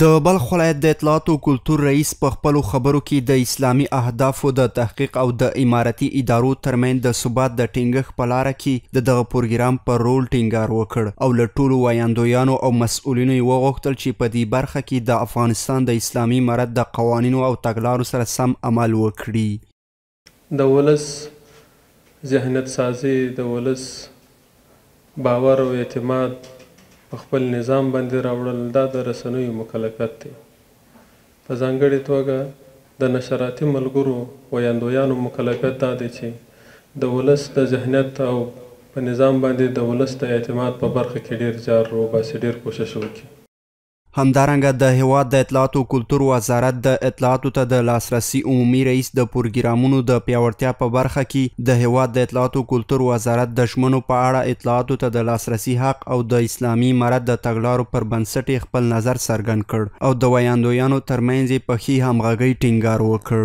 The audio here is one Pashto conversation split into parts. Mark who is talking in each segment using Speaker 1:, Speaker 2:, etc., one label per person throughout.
Speaker 1: د بلخ ولایت د اطلاعات او کلتور رئیس په خپلو خبرو کې د اسلامي اهدافو د تحقیق او د امارتي ادارو ترمنځ د ثبات د ټینګښت په لاره کې د دغه پروګرام پر رول ټینګار وکړ او له ټولو ویاندویانو او مسؤلینو یې وغوښتل چې په دې برخه کې د افغانستان د اسلامي امارت د قوانینو او تګلارو سره سم عمل وکړي.
Speaker 2: د ولس ذهنیت سازي، د ولس باور او اعتماد په خپل نظام باندې راوړل، دا د رسنیو مکلفیت دی. په ځانګړې توګه د نشراتي ملګرو، ویاندویانو مکلفیت دا دی چې د ولس د ذهنیت او په نظام باندې د ولس د اعتماد په برخه کې ډېر زیار وباسي، ډېر کوشش وکړي.
Speaker 1: همدارنګه د هیواد د اطلاعاتو کلتور وزارت د اطلاعاتو ته د لاسرسي عمومي رئیس د پروګرامونو د پیاوړتیا په برخه کې د هیواد د اطلاعاتو کلتور وزارت د ژمنو په اړه اطلاعاتو ته د لاسرسي حق او د اسلامي امارت د تګلارو پر بنسټ یې خپل نظر څرګند کړ او د ویاندویانو ترمنځ یې په ښې همغږۍ ټینګار وکړ.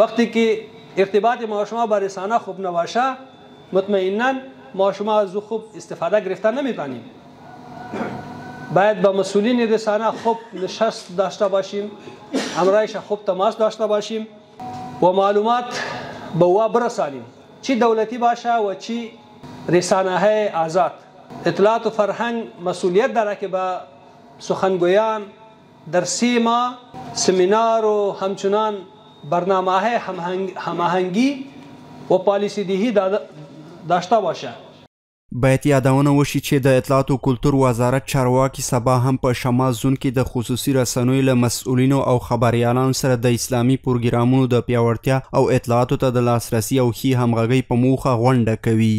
Speaker 3: وقتی که ارتباط ما و شما با رسانه خوب نباشه مطمئنا ما شما از او خوب استفاده گرفتن نمیتانیم باید با مسئولین رسانه خوب نشست داشته باشیم امرایش خوب تماس داشته باشیم و معلومات به وا برسانیم چی دولتی باشه و چی رسانه های آزاد اطلاعات و فرهنگ مسئولیت داره که به سخنگویان در سیمه سمینار و همچنان برنامههای هماهنگی و پالیسیدهی داشته باشد.
Speaker 1: باید یادونه وشي چې د اطلاعات او کلتور وزارت چارواکي سبا هم په شمال زون کې د خصوصي رسنیو له مسؤلینو او خبریالانو سره د اسلامي پروګرامونو د پیاوړتیا او اطلاعاتو ته د لاسرسي او ښې همغږۍ په موخه غونډه کوي.